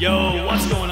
Yo, what's going on?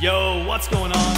Yo, what's going on?